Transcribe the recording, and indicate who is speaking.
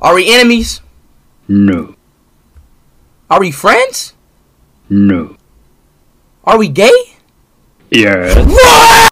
Speaker 1: Are we enemies?
Speaker 2: No.
Speaker 1: Are we friends?
Speaker 2: No.
Speaker 1: Are we gay?
Speaker 2: Yes.
Speaker 1: What?